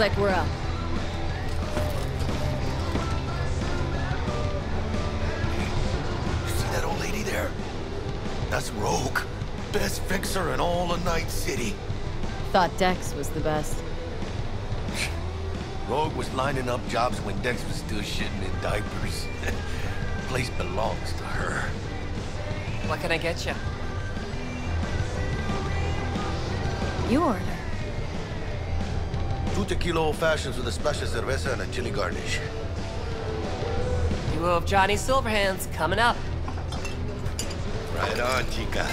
like we're up. You see that old lady there? That's Rogue. Best fixer in all of Night City. Thought Dex was the best. Rogue was lining up jobs when Dex was still shitting in diapers. Place belongs to her. What can I get you? You order. Two tequila old fashions with a splash of cerveza and a chili garnish. Duo of Johnny Silverhands coming up. Right on, chica.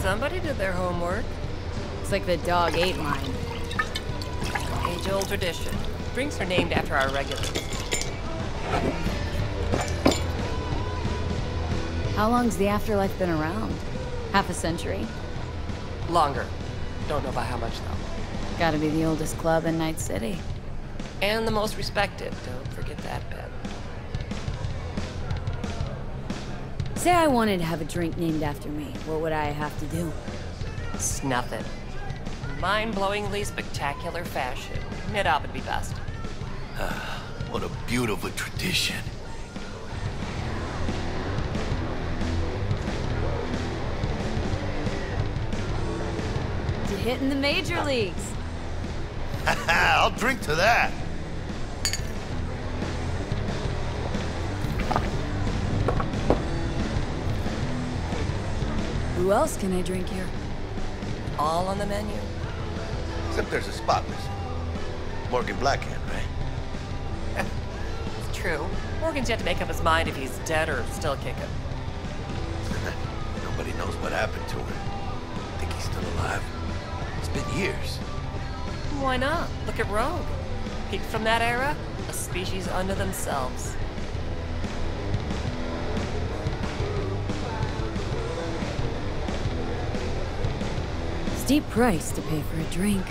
Somebody did their homework. It's like the dog ate mine. Age-old tradition. Drinks are named after our regulars. How long's the afterlife been around? Half a century? Longer. Don't know by how much, though. Gotta be the oldest club in Night City. And the most respected. Don't forget that bit. Say I wanted to have a drink named after me. What would I have to do? Snuff it. Mind-blowingly spectacular fashion. Knit up would be best. Ah, what a beautiful tradition. To hit in the major leagues. I'll drink to that. Who else can I drink here? All on the menu. Except there's a spot missing. Morgan Blackhand, right? It's true. Morgan's yet to make up his mind if he's dead or still kicking. Nobody knows what happened to him. Think he's still alive? It's been years. Why not? Look at Rogue. People from that era, a species unto themselves. Steep price to pay for a drink.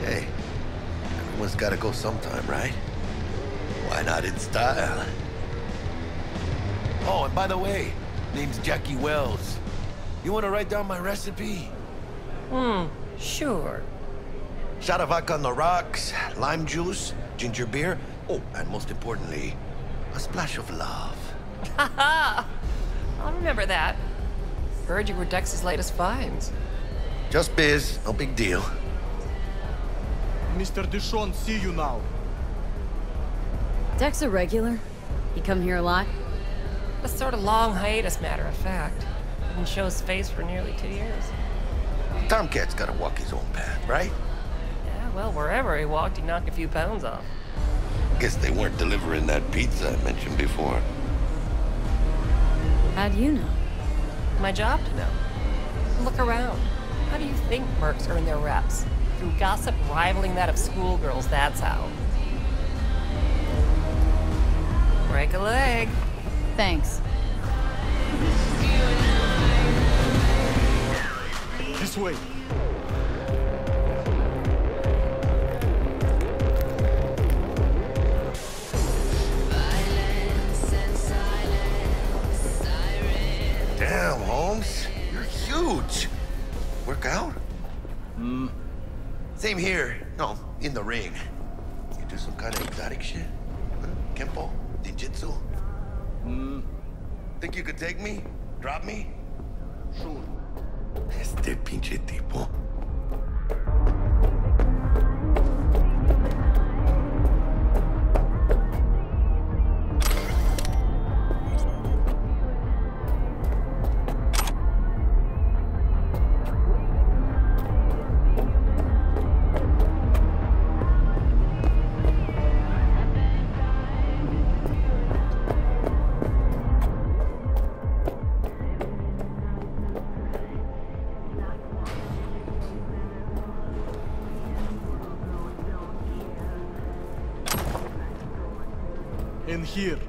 Hey, everyone's gotta go sometime, right? Why not in style? Oh, and by the way, name's Jackie Wells. You wanna write down my recipe? Hmm, sure. Shot of vodka on the rocks, lime juice, ginger beer. Oh, and most importantly, a splash of love. Haha! I'll remember that. Heard you were Dex's latest finds. Just biz, no big deal. Mr. DeShawn, see you now. Dex a regular? He come here a lot? A sort of long hiatus, matter of fact. Didn't show his face for nearly two years. Tomcat's gotta walk his own path, right? Yeah, well, wherever he walked, he knocked a few pounds off. Guess they weren't delivering that pizza I mentioned before. How do you know? My job to know. Look around. How do you think mercs earn their reps? Through gossip rivaling that of schoolgirls, that's how. Break a leg. Thanks. This way. Damn, Holmes. You're huge. Work out? Hmm. Same here. No, in the ring. You do some kind of exotic shit? Huh? Kempo? Ninjutsu? Hmm. Think you could take me? Drop me? Sure. Este pinche tipo. In here.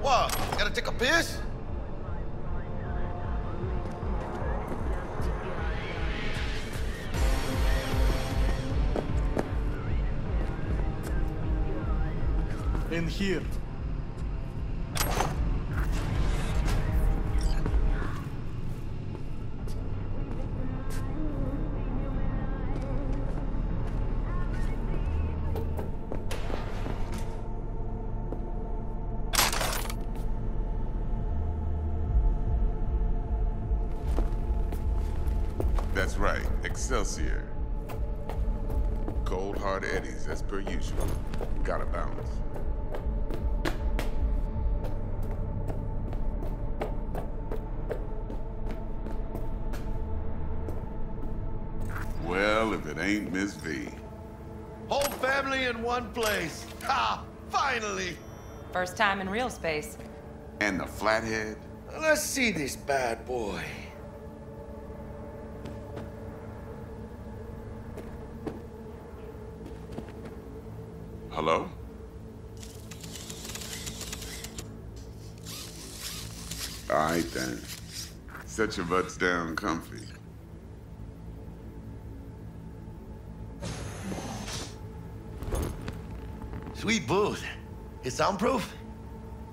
What? Gotta take a piss? In here. That's right, Excelsior. Cold hard eddies, as per usual. Gotta bounce. Well, if it ain't Miss V. Whole family in one place. Ha! Finally! First time in real space. And the flathead? Let's see this bad boy. Set your butts down comfy. Sweet booth. It's soundproof?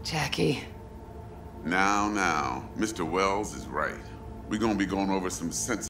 Jackie. Now, now, Mr. Wells is right. We're gonna be going over some sensitive